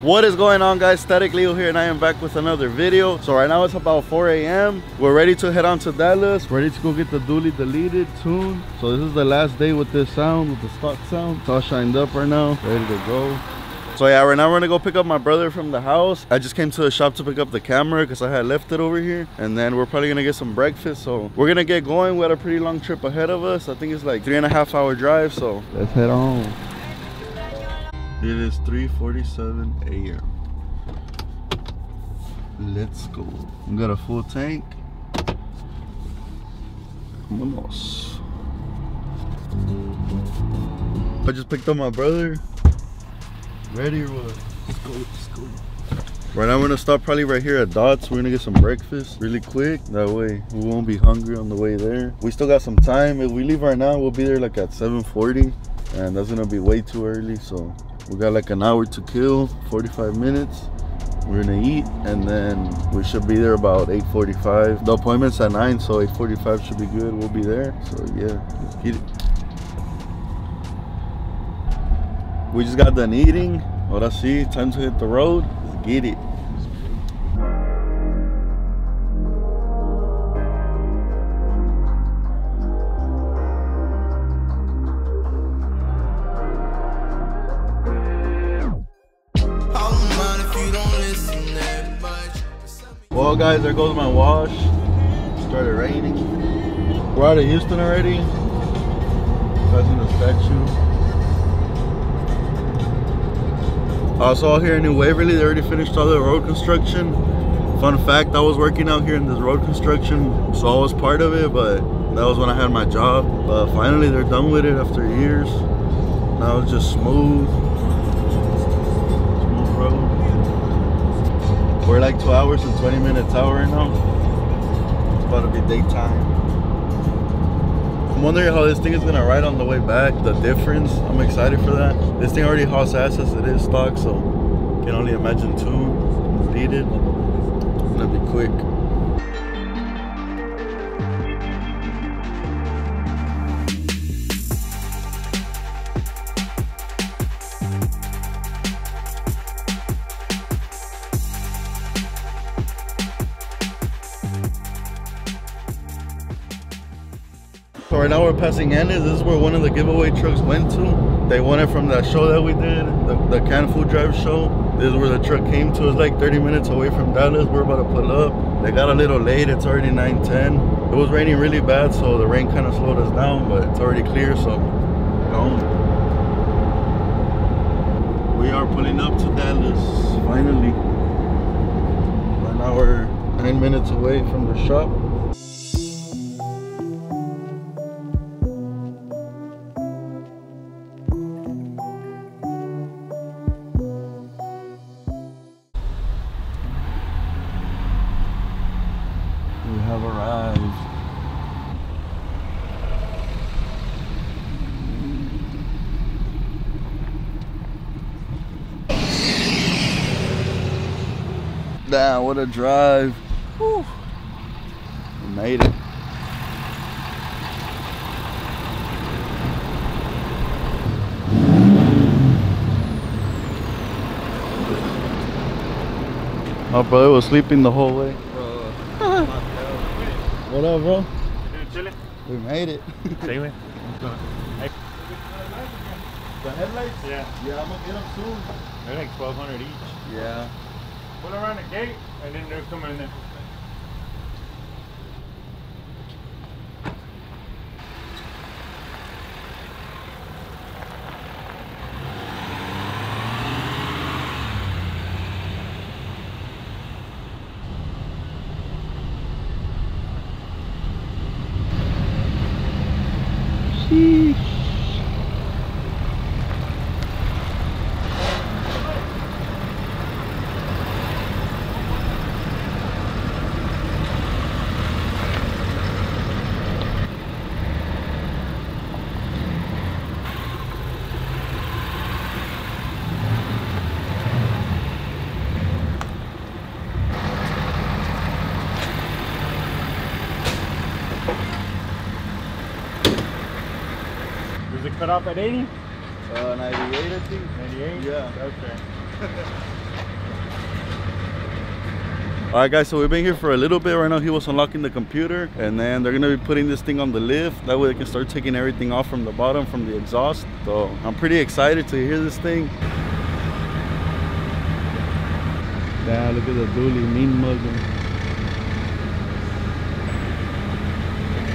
What is going on guys, Statik Leo here and I am back with another video. So right now it's about 4 a.m. We're ready to head on to Dallas. Ready to go get the dually deleted soon. So this is the last day with this sound, with the stock sound. It's all shined up right now, ready to go. So yeah, right now we're gonna go pick up my brother from the house. I just came to the shop to pick up the camera because I had left it over here. And then we're probably gonna get some breakfast. So we're gonna get going. We had a pretty long trip ahead of us. I think it's like three and a half hour drive. So let's head on. It is 3:47 a.m. Let's go. We got a full tank. Vámonos. I just picked up my brother. Ready or what? Let's go. Let's go. Right now we're gonna stop probably right here at Dots. We're gonna get some breakfast really quick. That way we won't be hungry on the way there. We still got some time. If we leave right now, we'll be there like at 7:40, and that's gonna be way too early. So we got like an hour to kill 45 minutes. We're gonna eat and then we should be there about 8:45. the appointment's at 9 so 8:45 should be good. We'll be there so yeah. Let's get it we just got done eating. Ahora sí time to hit the road. Let's get it guys, there goes my wash. Started raining. We're out of Houston already. Passing the statue. Uh, also out here in New Waverly, they already finished all the road construction. Fun fact, I was working out here in this road construction, so I was part of it, but that was when I had my job. But finally they're done with it after years. Now it's just. Smooth We're like two hours and 20 minutes out right now. It's about to be daytime. I'm wondering how this thing is gonna ride on the way back, the difference. I'm excited for that. This thing already hauls ass as it is stock, so can only imagine two needed. It's gonna be quick. Passing Ennis. This is where one of the giveaway trucks went to. They won it from that show that we did, the, the Can Food Drive show. This is where the truck came to. It's like 30 minutes away from Dallas. We're about to pull up. They got a little late. It's already 9:10. It was raining really bad, so the rain kind of slowed us down, but it's already clear, so gone. We are pulling up to Dallas, finally. Now we're nine minutes away from the shop. What a drive. Whew. We made it. My brother was sleeping the whole way. What up, bro? We made it. The headlights? Yeah, Yeah, I'm gonna get them soon. they're like 1200 each. Yeah. Pull around the gate, and then they're coming in there. It off at 80? Uh, 98, I think. 98? Yeah. Okay. All right, guys, so we've been here for a little bit. Right now, he was unlocking the computer, and then they're gonna be putting this thing on the lift. That way, they can start taking everything off from the bottom, from the exhaust. So I'm pretty excited to hear this thing. Yeah, look at the dually mean mugging.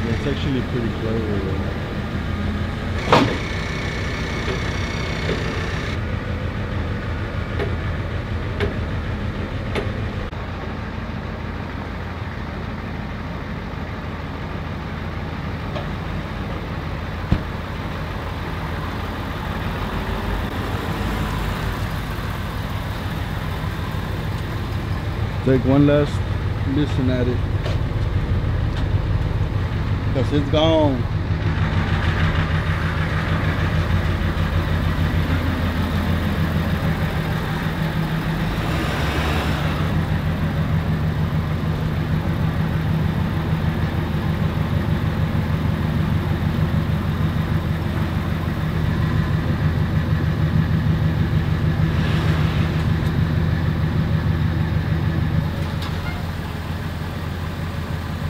It's actually pretty clever. Though. Take one last listen at it. Cause it's gone.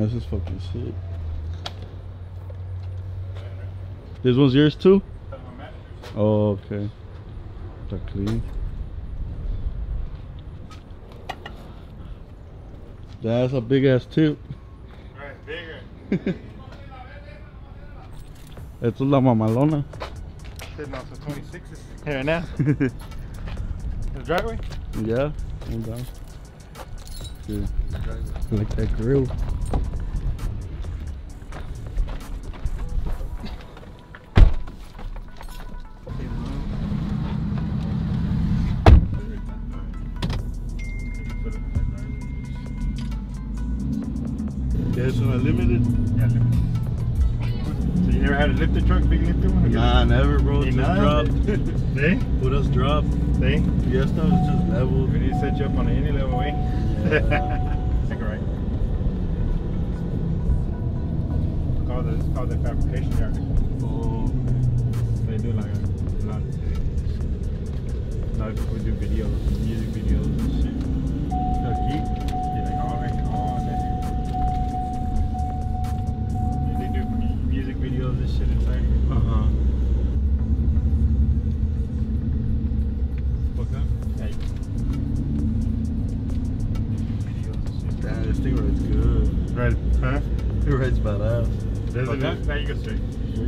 This is fucking sick. This one's yours too? Oh, okay. They're clean. That's a big ass tip. Right, bigger. Esto es la mamalona. Sitting on some 26s. Here now. The driveway? yeah, I'm down. Good. Like that grill. Yeah, it's unlimited. Yeah, lifted. So you never had a lifted truck, big lifted one? Nah, never, bro. Ain't Just drop. See? Put us drop. See? Yes, no, it's just level. We need to set you up on any level way. Yeah. called the, it's called the fabrication yard. Oh, They do like a lot of A lot of people do videos, music videos and shit. So geek, yeah, like all right, all that. They do music videos and shit inside. uh huh. Fuck up. Yeah, videos and. Damn, this thing rides good. Right, huh? It rides badass. Doesn't Okay. it? Now you go straight.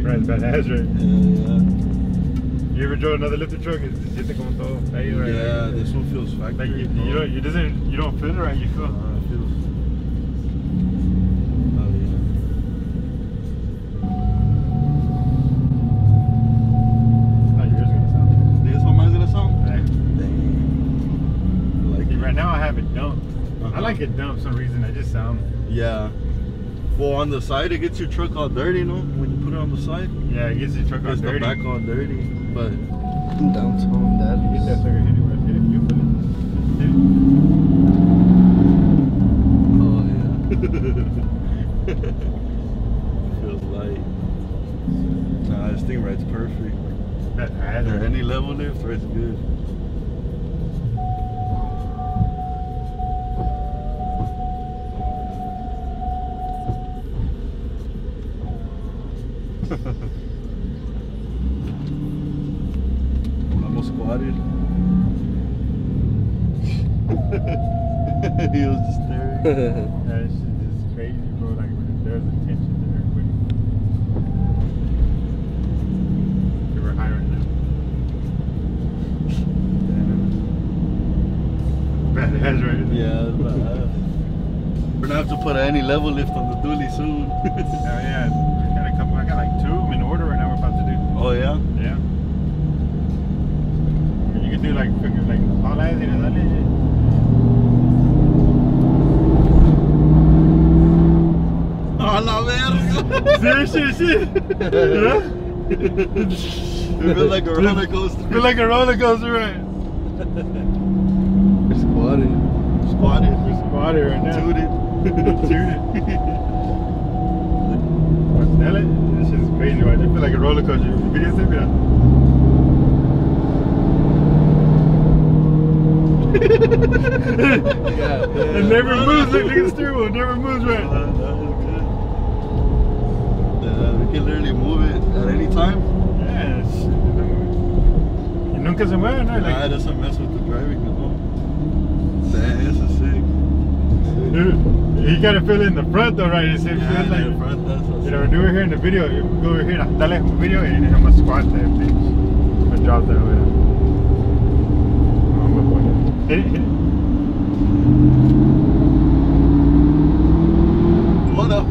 Right, badass, right? Yeah, You ever drove another lifted truck? It's just siente como todo. Ahí, yeah. right? Yeah, this one feels Like you, you don't, you doesn't, you don't feel it right. You feel. Uh, it feels. Oh yeah. How yours gonna sound? This one mine's sound. Right. Dang. I Like See, it. right now I have it dumped. I Uh-huh. like it dumped for some reason. I just sound. Yeah. Well, on the side, it gets your truck all dirty, no? When you put it on the side, Yeah, it gets your truck all gets the dirty. back all dirty. But downtown, that You get that sucker hit it right hit it. You feel it. Hit it. Oh yeah. Feels light. Nah, this thing rides perfect. That ass. Any level lift rides good. he was just staring. That shit is crazy, bro. Like there's a tension there. Quick. They were hiring them. Badass, right? Yeah, badass. We're gonna have to put any level lift on the dually soon. Oh yeah, I got a couple. I got like two of them in order right now. We're about to do. oh yeah? Yeah. You can do like fucking like all that and that shit. A la verga! See, shit, shit. Yeah? it feels like a roller coaster. Feel like a roller coaster, right? We're squatted. Squatted. We're squatted right now. Tooted. Tooted. Smell it? This shit is crazy, right? I feel like a roller coaster. Video se mira. it never moves. Look, look at the steering wheel. It never moves Uh, right. that is good. Yeah, we can literally move it at any time. Yeah, shit, it don't move. Y nunca se mueve, ¿no? Nah, it doesn't mess with the driving at all. Damn, this is sick. dude, you gotta feel it in the front though, right? It feels Yeah, like, in the front, that's what's you know, do it here in the video. You go over here, dale un video y I'm gonna squat that bitch. I'm gonna drop that way. I'm gonna put it. Hit it, hit it. What up?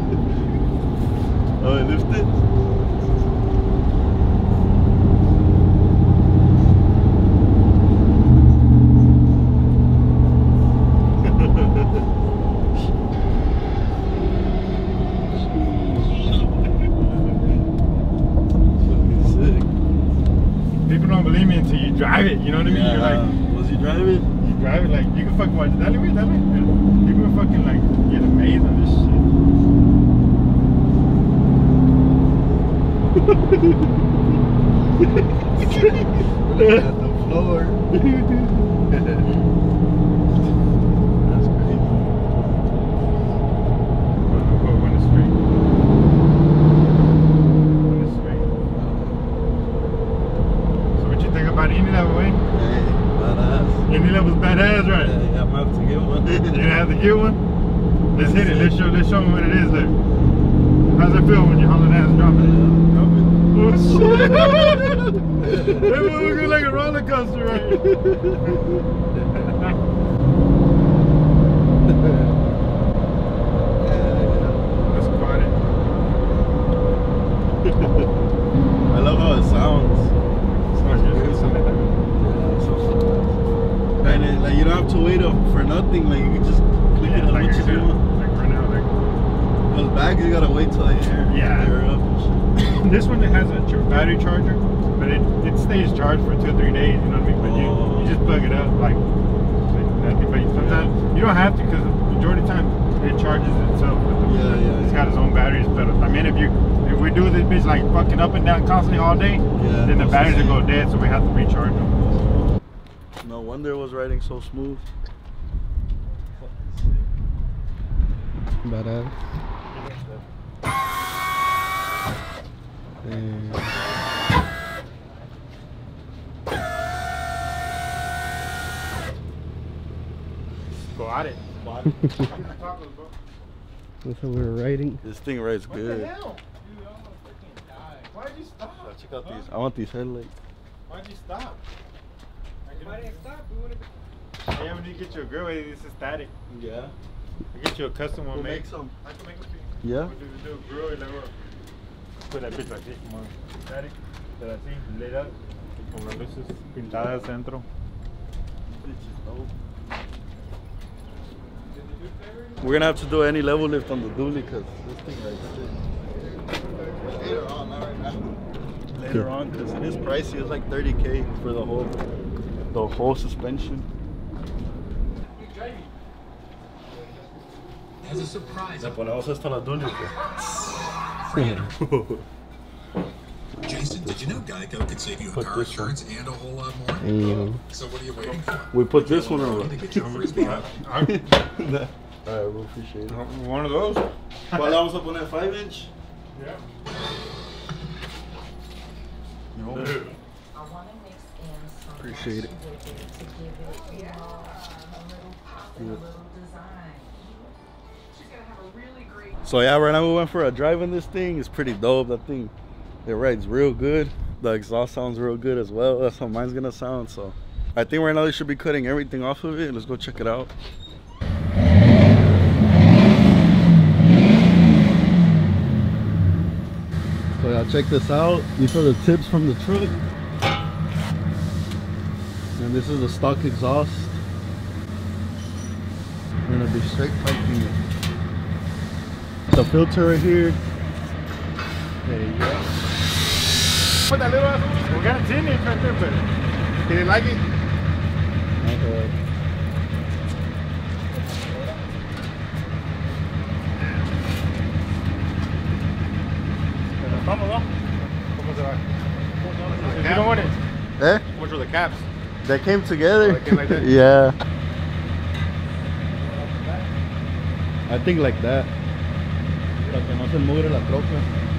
Oh, it lifted? Fucking sick. People don't believe me until you drive it. You know what I mean? You're like, Yeah. Was he driving? you drive it like you can fucking watch. Dale, güey, dale. People fucking like get amazed on this shit. Look At the floor. That's crazy. When when it's straight. When it's straight. So what you think about any level, way? Hey, badass. Any level's badass, right? Yeah, yeah, I'm gonna have to get one. You gonna have to get one? Let's hit it. Let's show. Let's show them what it is there. How's it feel when you hauling ass drop it? Oh shit! That one looking like a roller coaster, right? Quad it. I love how it sounds. It's not good. It's something like that. Yeah, so fast. And it, like you don't have to wait up for nothing. Like you can just click it Yeah, as like much you as you do. want. Like right now, like Those bags you gotta wait till they air. Yeah. Air up this one it has a battery charger, but it, it stays charged for two or three days. You know what I mean? But you, Oh. you just plug it up like, like nothing. But sometimes you don't have to because the majority of the time it charges itself. With the, Yeah, yeah, It's yeah. got its own batteries. But I mean, if you if we do this bitch like fucking up and down constantly all day, Yeah, then the that's batteries the will go dead. So we have to recharge them. No wonder it was riding so smooth. Badass. Damn. Go at it. That's how we were riding. This thing rides good. hell? Dude, I almost freaking died. Why'd you stop? Oh, check out these. I want these headlights. Why'd you stop? Why didn't stop? We would have. Yeah, we need to get you a grill. This is static. Yeah. I get you a custom one We'll made. make some. I can make them for. Yeah. We'll do, do a grill y luego put that bitch así como static, pero así, lit up, y con las luces pintadas dentro. We're gonna have to do any level lift on the dually because this thing right there. Later on, not right now. Later on, because it is pricey. It's like 30k for the whole, the whole suspension. As a surprise, Le ponemos esto a la dually. Jason, did you know Geico could save you on Put car this one. insurance and a whole lot more? Damn. So what are you waiting for? We put this one Call on. to get your frisbee out. Alright, we appreciate it. Uh, one of those? ¿Cuál le vamos a poner? 5 inch? Yeah. No. I want to mix in some Appreciate it. extra with it to give it, you know, a little pop and a Yeah. little design. She's gonna have a really great So yeah, right now we went for a drive in this thing. It's pretty dope. That thing, it rides real good. The exhaust sounds real good as well. That's how mine's gonna sound. So I think right now they should be cutting everything off of it. Let's go check it out. So y'all check this out. These are the tips from the truck. And this is the stock exhaust. We're gonna be straight piping it. The filter right here. There you go. Put that little We got a 10 inch right there, but you didn't like it? Okay. What If you don't want it. Eh? Which are the caps? They came together. Oh, they came like yeah. I think like that. Para que no se mugre la troca.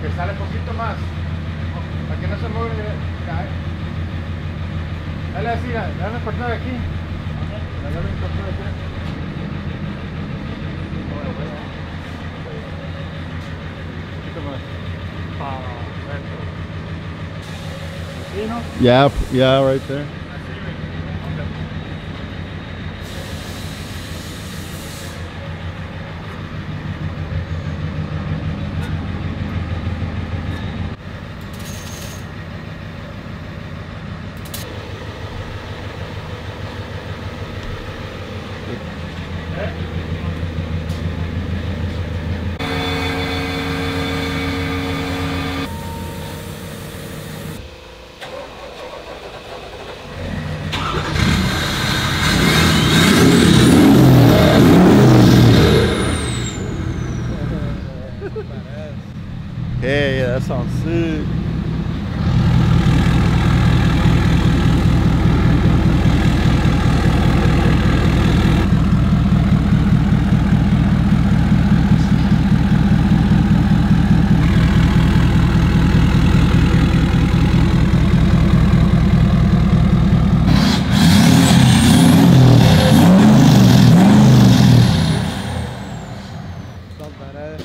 Que sale poquito más. Para que no se eh, Dale así, dale una aquí. Yeah, yeah, right there. Hey, yeah, that sounds sick.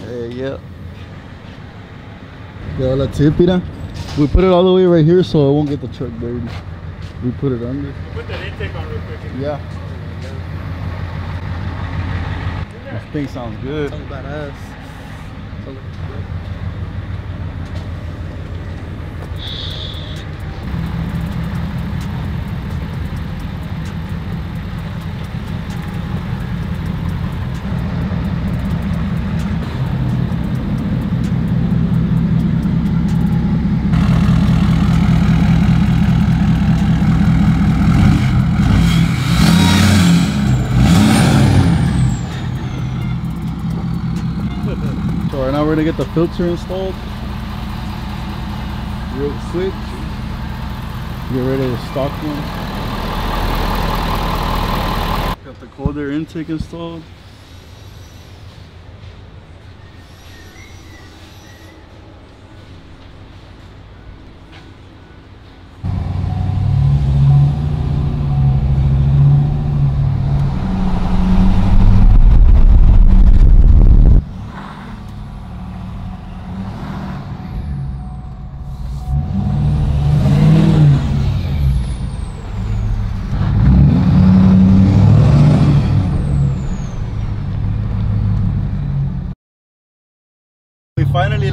Hey, yeah. Yeah, la tip. We put it all the way right here so it won't get the truck dirty. We put it under. Put that intake on real quick. Yeah. This thing sounds good. badass. So right gonna get the filter installed. Real switch. Get rid of the stock one. Got the cold air intake installed.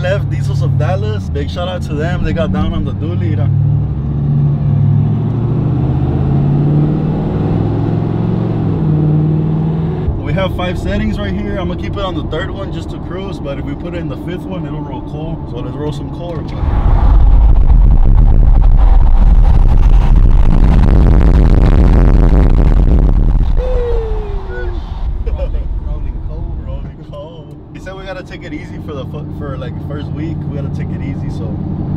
Left Diesels of Dallas. Big shout out to them. They got down on the dually. mira. We have five settings right here. I'm gonna keep it on the third one just to cruise, but if we put it in the fifth one, it'll roll coal. So let's roll some coal. Take it easy for the for like first week. We gotta take it easy. So,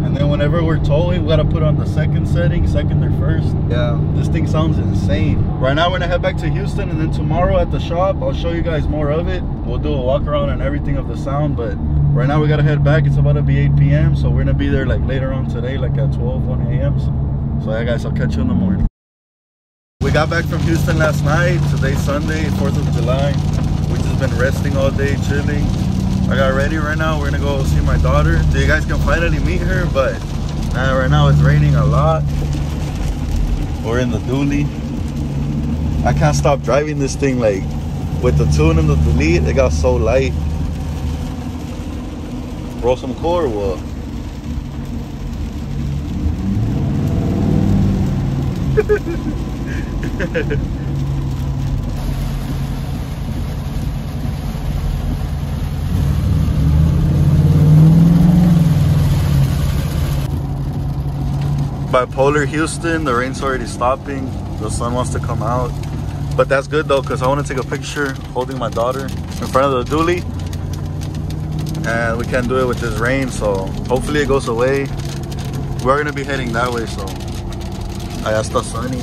and then whenever we're towing, we gotta put on the second setting, second or first. Yeah. This thing sounds insane. Right now we're gonna head back to Houston, and then tomorrow at the shop, I'll show you guys more of it. We'll do a walk around and everything of the sound. But right now we gotta head back. It's about to be 8 p.m. So we're gonna be there like later on today, like at 12, 1 a.m. So, so yeah, guys, I'll catch you in the morning. We got back from Houston last night. Today's Sunday, 4th of July. We just been resting all day, chilling. I got ready right now. We're gonna go see my daughter. So you guys can finally meet her, but right now it's raining a lot. We're in the dually. I can't stop driving this thing like with the tune and the delete. It got so light. Roll some core or Bipolar Houston, the rain's already stopping. The sun wants to come out. But that's good though, because I want to take a picture holding my daughter in front of the dually. And we can't do it with this rain, so hopefully it goes away. We're gonna be heading that way, so allá está sunny.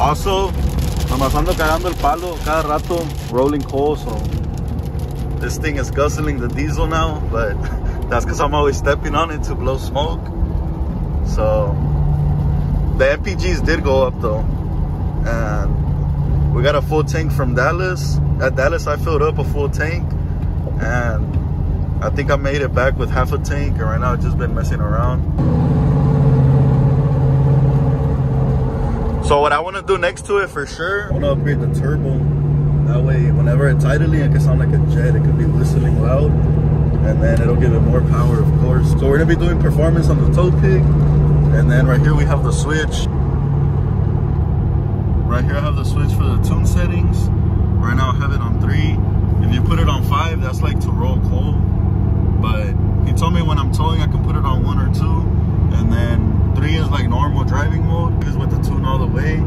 Also, nomás ando cagando el palo cada rato, rolling coal, so this thing is guzzling the diesel now, but that's because I'm always stepping on it to blow smoke. So the MPGs did go up though, and we got a full tank from Dallas. At Dallas, I filled up a full tank, and I think I made it back with half a tank, and right now I've just been messing around. So what I want to do next to it for sure, I want to upgrade the turbo. That way, whenever it's idling, it can sound like a jet. It could be whistling loud, and then it'll give it more power, of course. So we're gonna be doing performance on the tow pig, and then right here we have the switch. Right here I have the switch for the tune settings. Right now I have it on three. If you put it on five, that's like to roll coal. But he told me when I'm towing, I can put it on one or two, and then three is like normal driving mode, is with the tune all the way.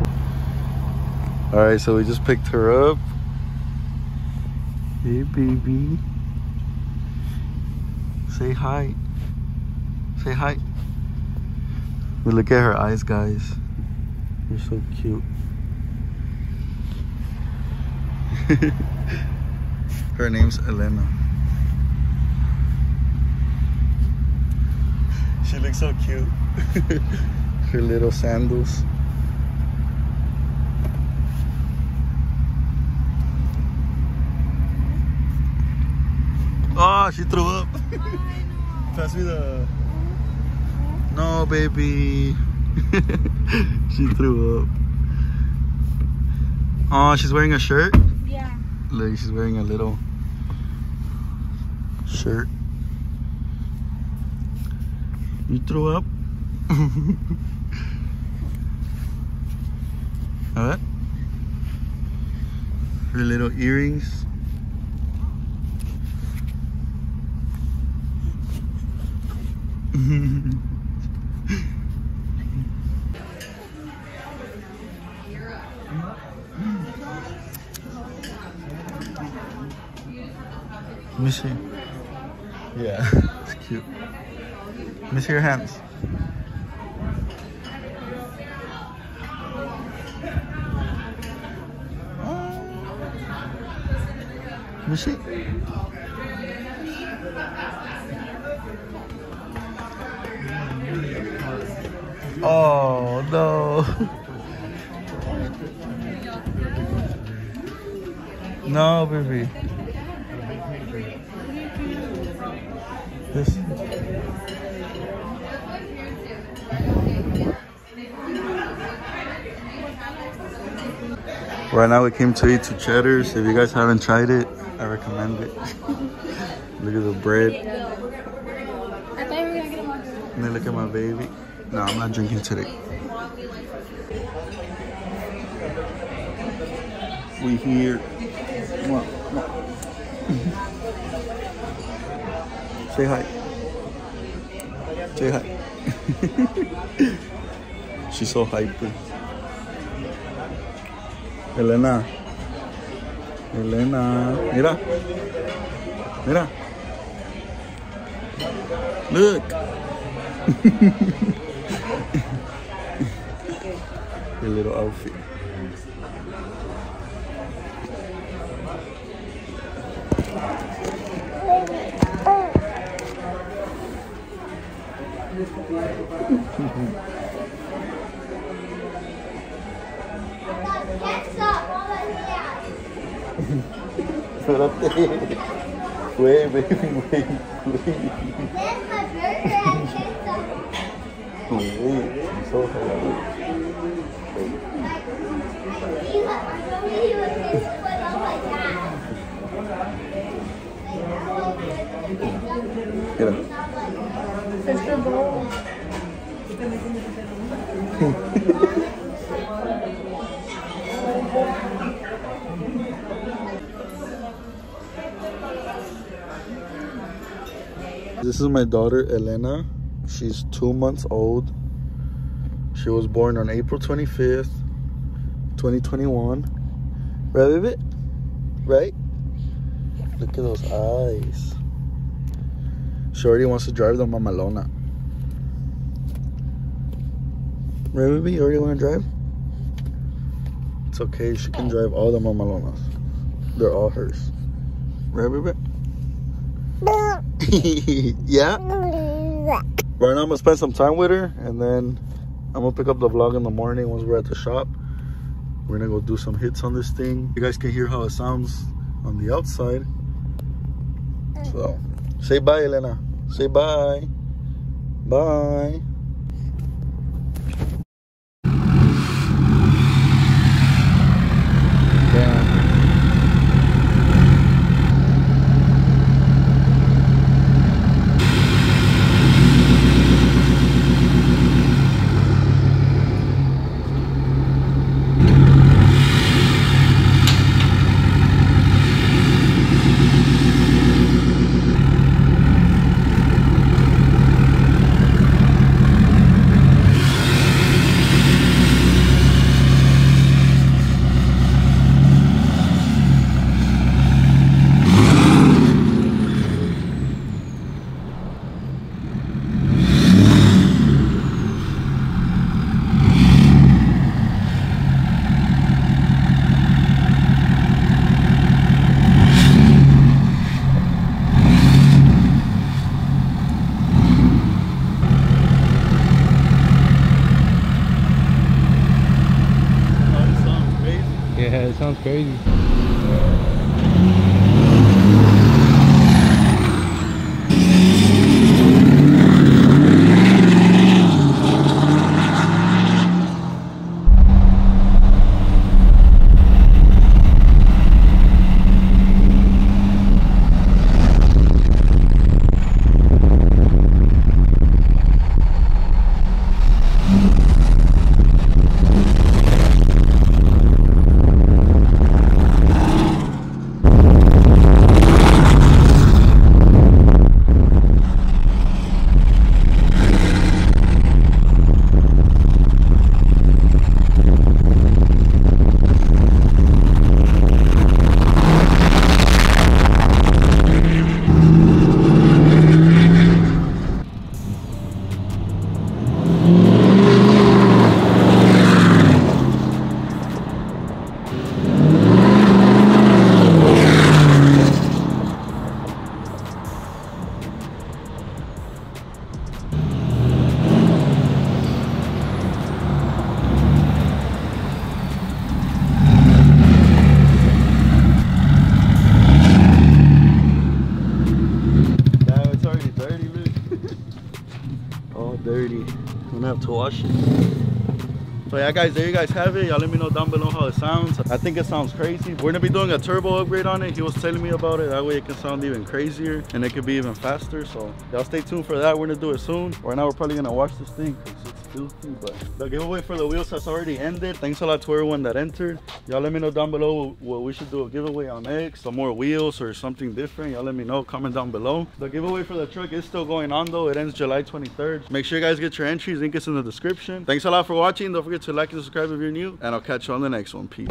All right, so we just picked her up. Hey, baby. Say hi. Say hi. We look at her eyes, guys. You're so cute. her name's Elena. She looks so cute. her little sandals. Oh, she threw up. Pass me the. No, baby. she threw up. Oh, she's wearing a shirt. Yeah. Look, she's wearing a little shirt. You threw up? Alright. Her little earrings. Let me see. Yeah, it's cute. Let me see your hands. Oh. Let me see. Oh no. No, baby. This. Right now we came to eat to Cheddar's. If you guys haven't tried it, I recommend it. look at the bread. I thought you were gonna get a. And then look at my baby. No, I'm not drinking today. We here. Mwah, mwah. Say hi. Say hi. She's so hyper. Elena. Elena. Mira. Mira. Look. Your little outfit. Espérate. Wait, baby, wait, wait. Wait, I'm so hungry. Mira. It's for bowl. This is my daughter Elena. She's two months old. She was born on April 25th, 2021. Right, baby? Right? Look at those eyes. She already wants to drive the Mamalona. Right, baby? You already want to drive? It's okay. She can drive all the mamalonas. They're all hers. Right, baby? yeah? Right now, I'm gonna spend some time with her and then I'm gonna pick up the vlog in the morning once we're at the shop. We're gonna go do some hits on this thing. You guys can hear how it sounds on the outside. So, say bye, Elena. Say bye. Bye. Dirty. I'm gonna have to wash it. So yeah guys, there you guys have it. Y'all let me know down below how it sounds. I think it sounds crazy. We're gonna be doing a turbo upgrade on it. He was telling me about it. That way it can sound even crazier and it could be even faster. So y'all stay tuned for that. We're gonna do it soon. Right now we're probably gonna wash this thing filthy. But the giveaway for the wheels has already ended. Thanks a lot to everyone that entered. Y'all let me know down below what we should do a giveaway on X, some more wheels or something different. Y'all let me know. Comment down below. The giveaway for the truck is still going on though. It ends July 23rd. Make sure you guys get your entries. Link is in the description. Thanks a lot for watching. Don't forget to like and subscribe if you're new. And I'll catch you on the next one. Peace.